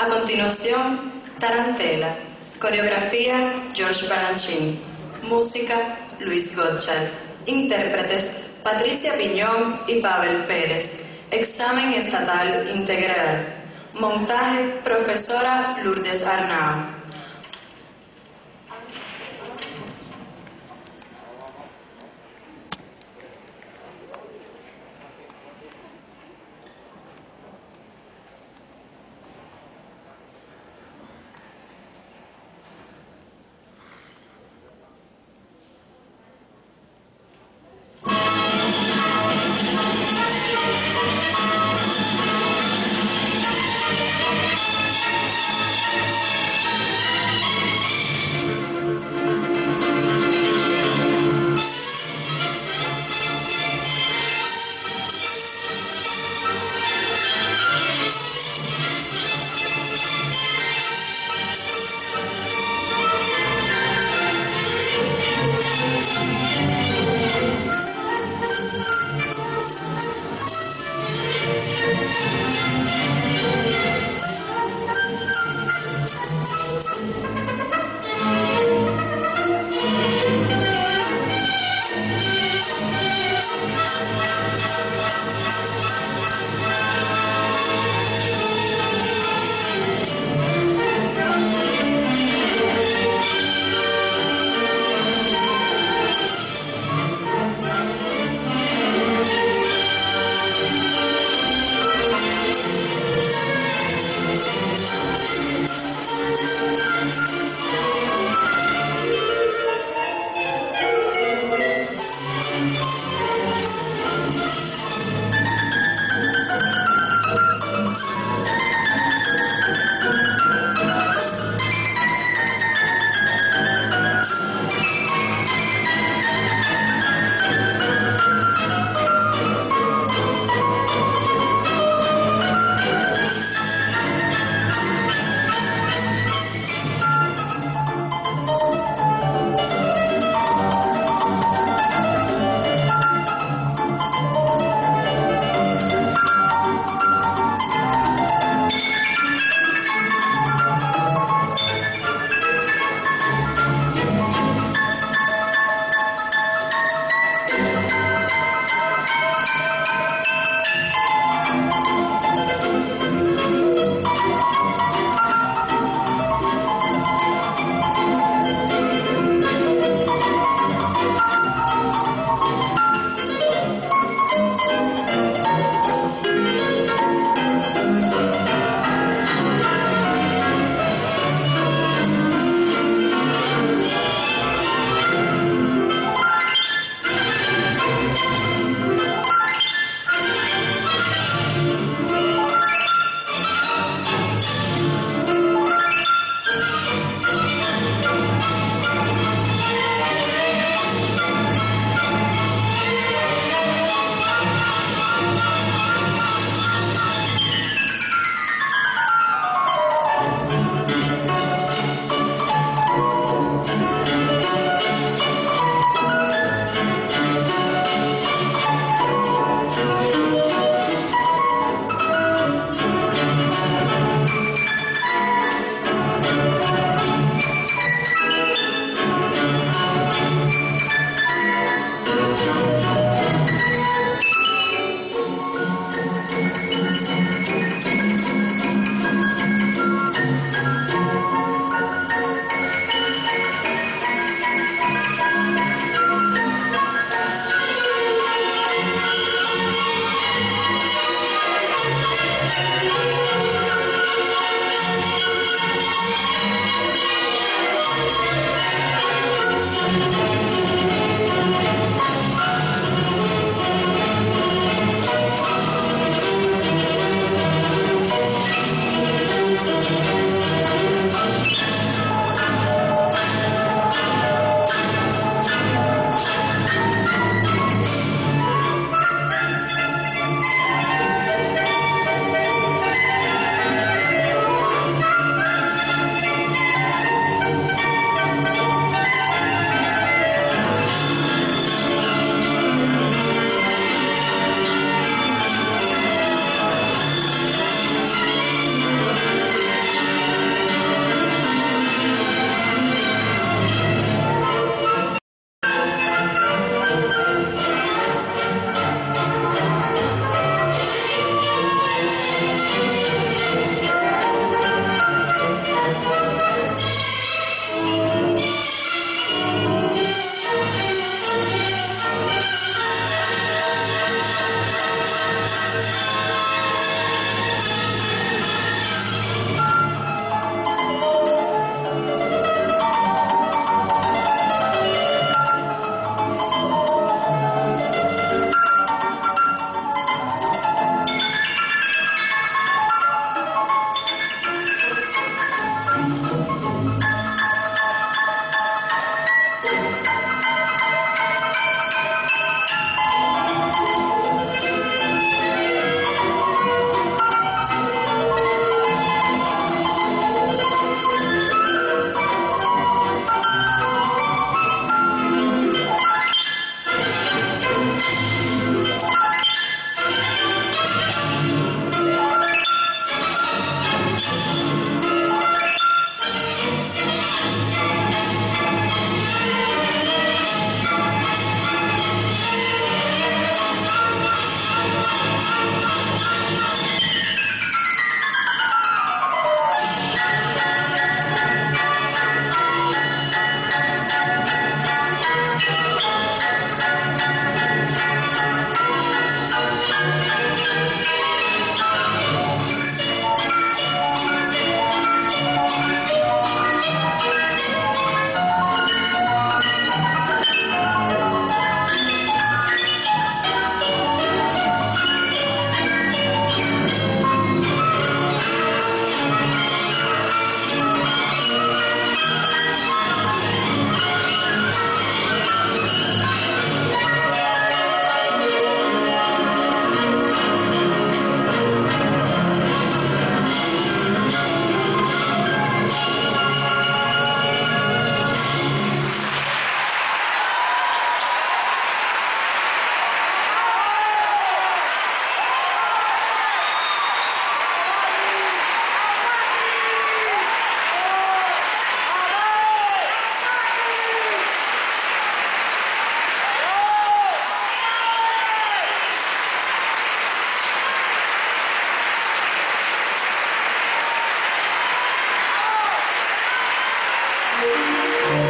A continuación, Tarantela. Coreografía, George Balanchine. Música, Luis Gottschalk. Intérpretes, Patricia Piñón y Pavel Pérez. Examen estatal integral. Montaje, profesora Lourdes Arnao. Jesus.